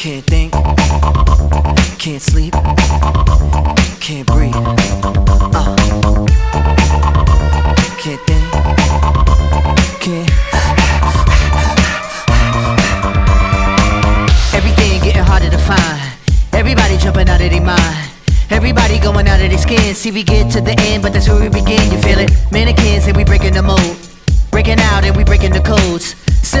Can't think, can't sleep, can't breathe. Uh. Can't think, can't. Everything getting harder to find. Everybody jumping out of their mind. Everybody going out of their skin. See, we get to the end, but that's where we begin. You feel it? Mannequins, and we breaking the mold.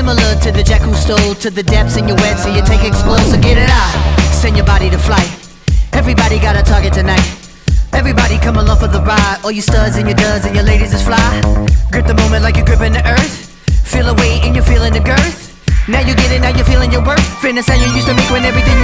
Similar to the jack who stole to the depths in your wet, so you take explode. So get it out, send your body to flight. Everybody got a target tonight. Everybody come along for the ride. All you studs and your duds and your ladies is fly. Grip the moment like you're gripping the earth. Feel a weight and you're feeling the girth. Now you get it, now you're feeling your worth. Fitness how you used to make when everything